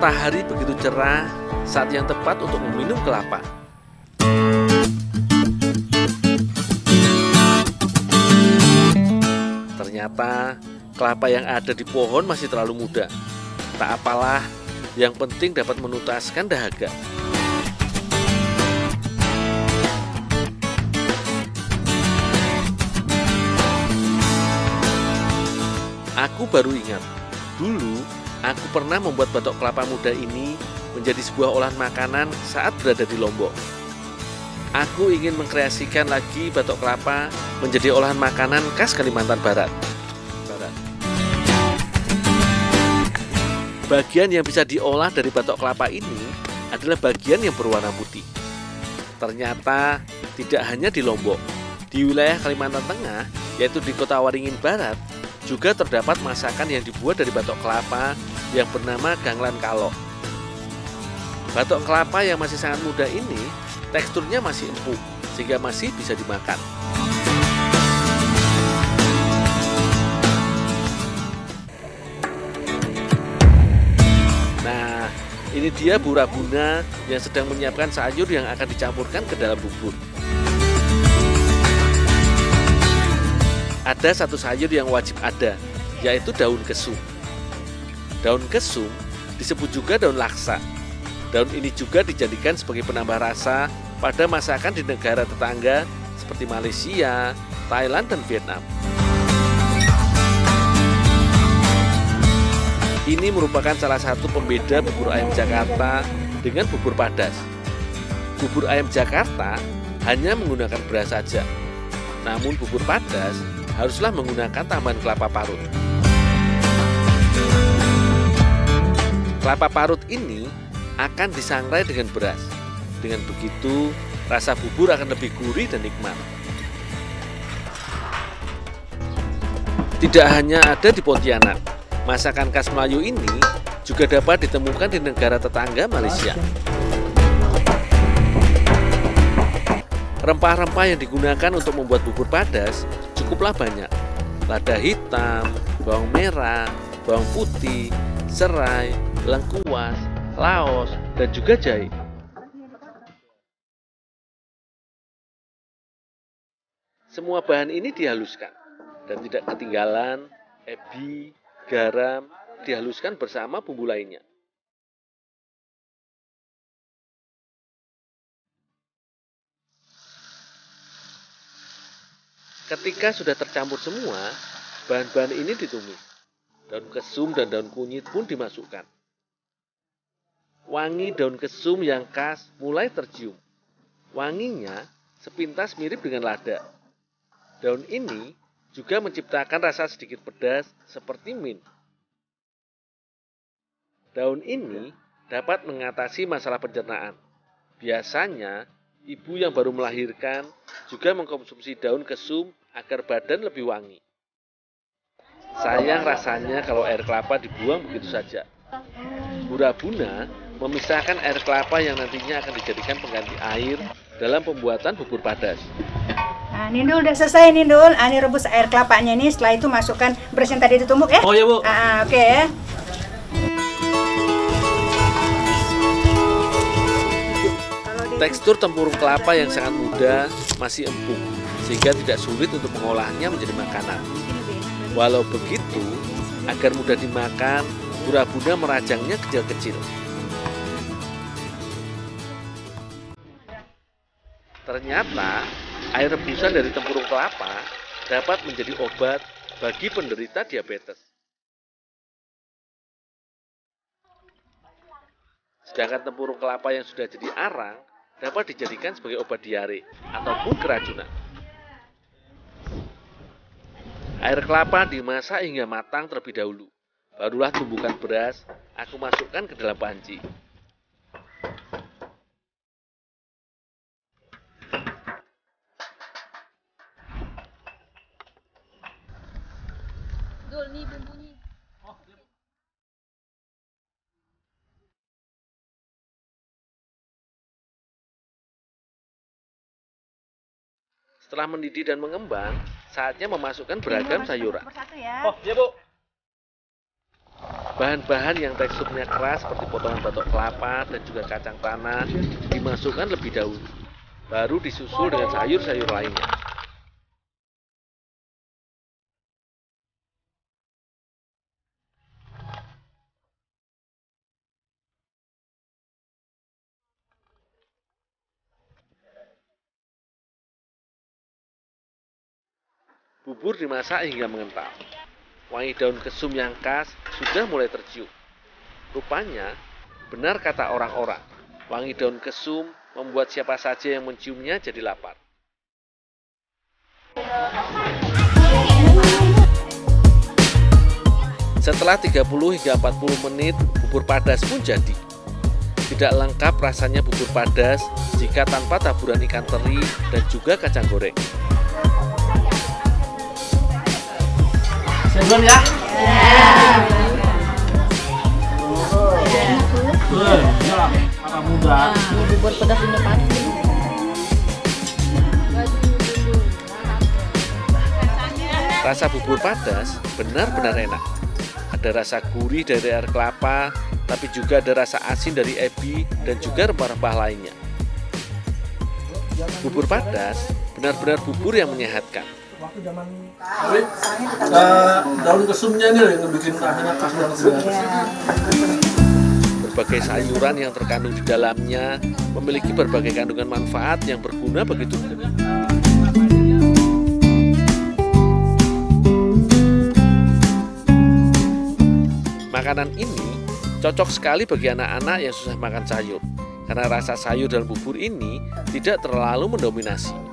Matahari begitu cerah, saat yang tepat untuk meminum kelapa. Ternyata kelapa yang ada di pohon masih terlalu muda. Tak apalah, yang penting dapat menutaskan dahaga. Aku baru ingat, dulu aku pernah membuat batok kelapa muda ini menjadi sebuah olahan makanan saat berada di Lombok. Aku ingin mengkreasikan lagi batok kelapa menjadi olahan makanan khas Kalimantan Barat. Barat. Bagian yang bisa diolah dari batok kelapa ini adalah bagian yang berwarna putih. Ternyata tidak hanya di Lombok, di wilayah Kalimantan Tengah, yaitu di Kota Waringin Barat, juga terdapat masakan yang dibuat dari batok kelapa yang bernama ganglan kalok. Batok kelapa yang masih sangat muda ini teksturnya masih empuk sehingga masih bisa dimakan. Nah, ini dia Bu Rabuna yang sedang menyiapkan sayur yang akan dicampurkan ke dalam bubur. Ada satu sayur yang wajib ada, yaitu daun kesum. Daun kesum disebut juga daun laksa. Daun ini juga dijadikan sebagai penambah rasa pada masakan di negara tetangga seperti Malaysia, Thailand, dan Vietnam. Ini merupakan salah satu pembeda bubur ayam Jakarta dengan bubur padas. Bubur ayam Jakarta hanya menggunakan beras saja, namun bubur padas haruslah menggunakan tambahan kelapa parut. Kelapa parut ini akan disangrai dengan beras. Dengan begitu, rasa bubur akan lebih gurih dan nikmat. Tidak hanya ada di Pontianak, masakan khas Melayu ini juga dapat ditemukan di negara tetangga Malaysia. Rempah-rempah yang digunakan untuk membuat bubur padas cukuplah banyak. Lada hitam, bawang merah, bawang putih, serai, lengkuas, laos, dan juga jahe. Semua bahan ini dihaluskan dan tidak ketinggalan ebi, garam dihaluskan bersama bumbu lainnya. Ketika sudah tercampur semua, bahan-bahan ini ditumis. Daun kesum dan daun kunyit pun dimasukkan. Wangi daun kesum yang khas mulai tercium. Wanginya sepintas mirip dengan lada. Daun ini juga menciptakan rasa sedikit pedas seperti mint. Daun ini dapat mengatasi masalah pencernaan. Biasanya, ibu yang baru melahirkan juga mengkonsumsi daun kesum agar badan lebih wangi. Sayang rasanya kalau air kelapa dibuang begitu saja. Burabuna memisahkan air kelapa yang nantinya akan dijadikan pengganti air dalam pembuatan bubur padas. Nah, Nindul udah selesai Nindul. Ah, ini rebus air kelapanya nih. Setelah itu masukkan beras yang tadi ditumbuk ya. Oh ya bu. Ah, oke ya. Tekstur tempurung kelapa yang sangat muda masih empuk, sehingga tidak sulit untuk mengolahnya menjadi makanan. Walau begitu, agar mudah dimakan, Burabuna merajangnya kecil-kecil. Ternyata, air rebusan dari tempurung kelapa dapat menjadi obat bagi penderita diabetes. Sedangkan tempurung kelapa yang sudah jadi arang dapat dijadikan sebagai obat diare ataupun keracunan. Air kelapa dimasak hingga matang terlebih dahulu. Barulah tumbukan beras aku masukkan ke dalam panci. Setelah mendidih dan mengembang, saatnya memasukkan beragam sayuran. Ya. Oh, ya bu. Bahan-bahan yang teksturnya keras seperti potongan batok kelapa dan juga kacang tanah dimasukkan lebih dahulu. Baru disusul dengan sayur-sayur lainnya. Bubur dimasak hingga mengental. Wangi daun kesum yang khas sudah mulai tercium. Rupanya, benar kata orang-orang, wangi daun kesum membuat siapa saja yang menciumnya jadi lapar. Setelah 30 hingga 40 menit, bubur padas pun jadi. Tidak lengkap rasanya bubur padas jika tanpa taburan ikan teri dan juga kacang goreng. Duluan ya. Bubur pedas. Rasa bubur padas benar-benar enak. Ada rasa gurih dari air kelapa, tapi juga ada rasa asin dari ebi dan juga rempah-rempah lainnya. Bubur padas benar-benar bubur yang menyehatkan. Tapi eh, daun kesumnya nih yang bikin akhirnya khas banget. Berbagai sayuran yang terkandung di dalamnya memiliki berbagai kandungan manfaat yang berguna bagi tubuh. Makanan ini cocok sekali bagi anak-anak yang susah makan sayur karena rasa sayur dalam bubur ini tidak terlalu mendominasi.